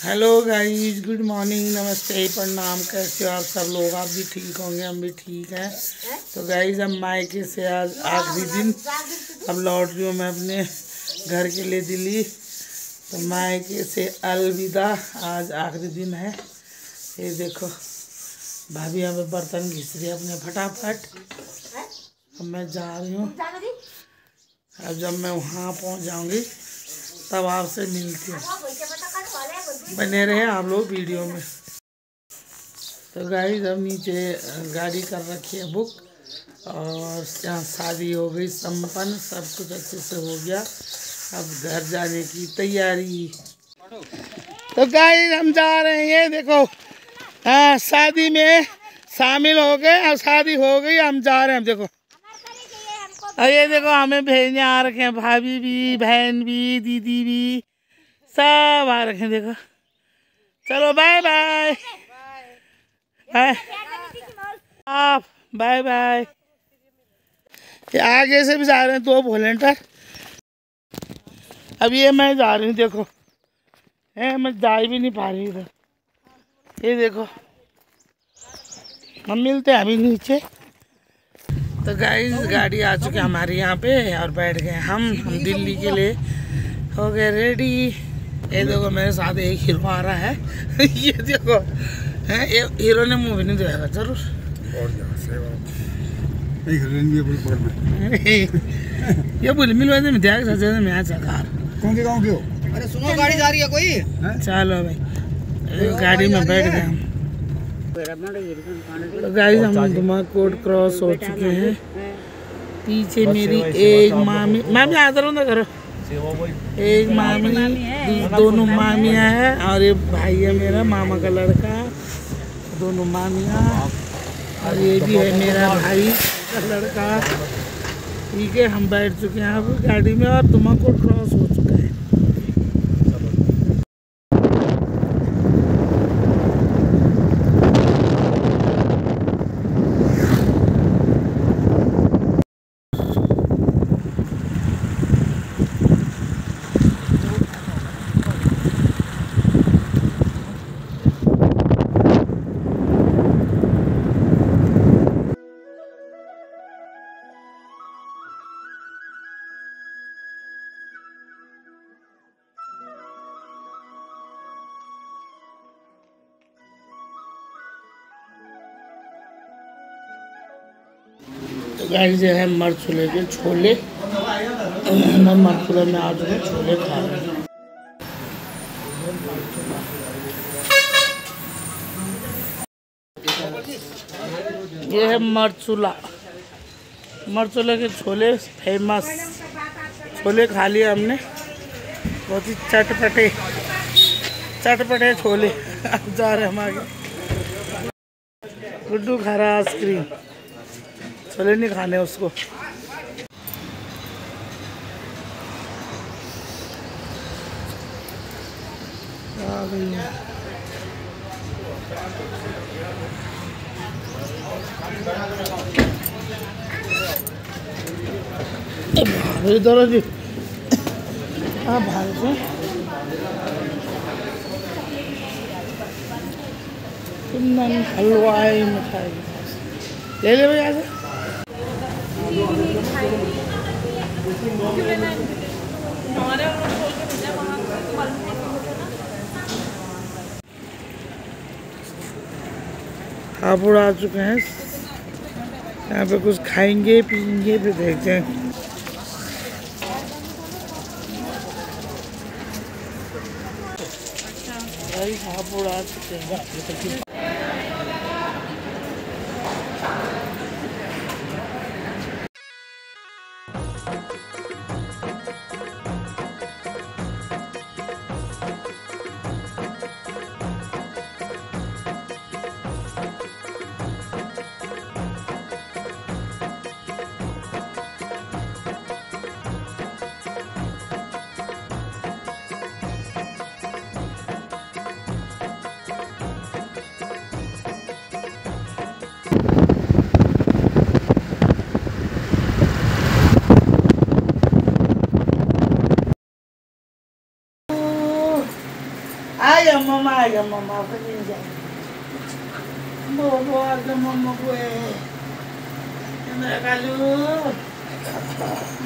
Hello guys good morning नमस्ते प्रणाम कैसे हो आप सब लोग? आप भी ठीक होंगे हम भी ठीक हैं। तो गाइस हम मायके से आज आखिरी दिन अब लौट रही हूँ मैं अपने घर के लिए दिल्ली। तो मायके से अलविदा आज आखिरी दिन है। ये देखो भाभी यहाँ पे बर्तन घिस रही है अपने फटाफट। अब मैं जा रही हूँ। अब जब मैं वहाँ पहुँच जाऊँगी तब आपसे मिलती हूँ। बने रहे हैं आप लोग वीडियो में। तो गाड़ी अब नीचे गाड़ी कर रखी है बुक। और यहाँ शादी हो गई, संपन्न, सब कुछ अच्छे से हो गया। अब घर जाने की तैयारी। तो गाइस, हम जा रहे हैं देखो। हाँ शादी में शामिल हो गए, अब शादी हो गई, हम जा रहे हैं देखो। और ये देखो, हमें भेजने आ रखे हैं, भाभी भी, बहन भी, दीदी भी, सब आ रखे हैं, देखो। चलो बाय बाय बाय आप बाय बाय आगे से भी जा रहे हैं, दो वॉलेंटियर अब ये मैं जा रही हूँ, देखो। है, मैं जा भी नहीं पा रही इधर। ये देखो। हम मिलते हैं अभी नीचे। तो गाइस गाड़ी आ चुकी है हमारे यहाँ पे और बैठ गए हम हम दिल्ली के लिए। हो गए रेडी ये देखो मेरे साथ एक हीरो आ रहा है। ये देखो है ये हीरो ने मुँह भी नहीं दिखाएगा ज़रूर ये बोले मिलवा दे मैं त्याग मैं चकार कौन के गाँव के हो? अरे सुनो गाड़ी जा रही है कोई। चलो भाई गाड़ी में बैठ गए हम। गाइस हम दुमा कोट क्रॉस हो चुके हैं। पीछे मेरी एक मामी मामी आदर ना करो। एक मामी दोनों मामियाँ हैं। और ये भाई है मेरा मामा का लड़का। दोनों मामियाँ। और ये भी है मेरा भाई का लड़का। ठीक है हम बैठ चुके हैं अब गाड़ी में और दुमा कोट क्रॉस हो चुका है। गाइस ये है मर मरचुले के छोले। मैं मर मरचुले में आज में छोले खा रहा हूँ। ये है मरचुला मरचुले के छोले फ़ेमस छोले खा लिए हमने। बहुत ही चटपटे। चटपटे छोले। जा रहे हम आगे। गुड्डू खा रहा आइसक्रीम। छोले नहीं खाने उसको। आ जी। हाँ भाग से हलवाई मिठाई। ले ले भैया हापुड़ आ चुके हैं। यहाँ पे कुछ खाएँगे पियेंगे फिर देखते हैं। चुके हैं। आ गया मम्मा आ गया मम्मा फिर नहीं जाए बोलो आ गया मम्मा को मेरा कालू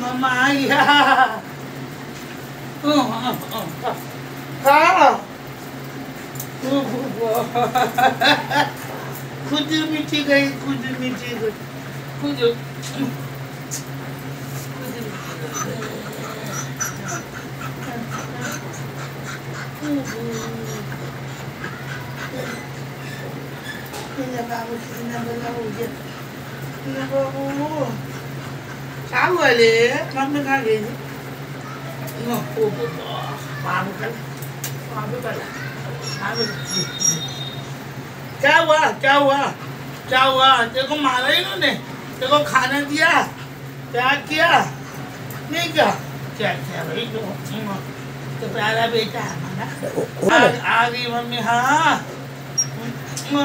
मम्मा आ गया खा खुद मीठी गई खुद मीठी गई खुद babu क्या हुआ क्या हुआ क्या हुआ देखो मारा ही इन्होंने देखो खाना दिया क्या किया नहीं क्या क्या किया भाई तो तो प्यारा बेटा है आ गई मम्मी हाँ वो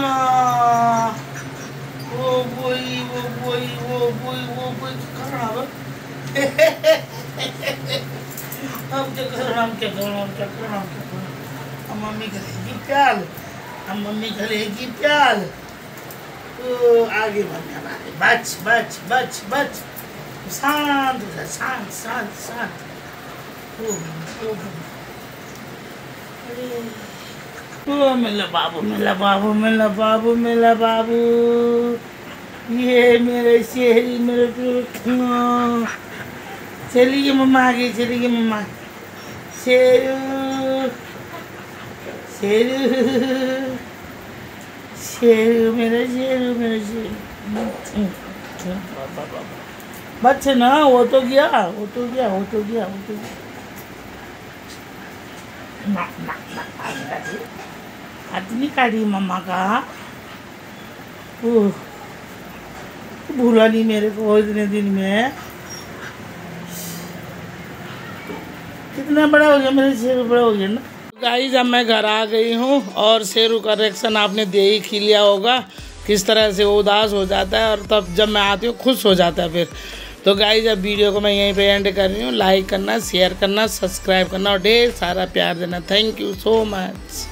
बोई वो बोई वो बोई वो बोई कहाँ अब अब क्या करना हम क्या करना हम क्या करना हम क्या करना हम मम्मी करेगी प्याल हम मम्मी करेगी प्याल तो आगे बढ़ने वाले बच बच बच बच शांत हो शांत शांत शांत ओ ओ अरे मेरा बाबू मेरा बाबू मेरा बाबू मेरा बाबू ये मेरे शेरी मेरे चलिए मम्मा आ गई चलिए मम्मा। शेरू शेरू शेरू, मेरा शेरू मेरा शेरू। बच्चे ना, वो तो गया, वो तो गया, वो तो गया, वो तो गया। ना ना ना नहीं काटी मम्मा का। भूला नहीं मेरे को इतने दिन में। कितना बड़ा हो गया, मेरे शेर बड़ा हो गया ना। गाइस अब मैं घर आ गई हूँ और शेरू का रिएक्शन आपने दे ही खी लिया होगा, किस तरह से वो उदास हो जाता है और तब जब मैं आती हूँ, खुश हो जाता है फिर। तो गाइज़ अब वीडियो को मैं यहीं पे एंड कर रही हूँ। लाइक करना शेयर करना सब्सक्राइब करना और ढेर सारा प्यार देना। Thank you so much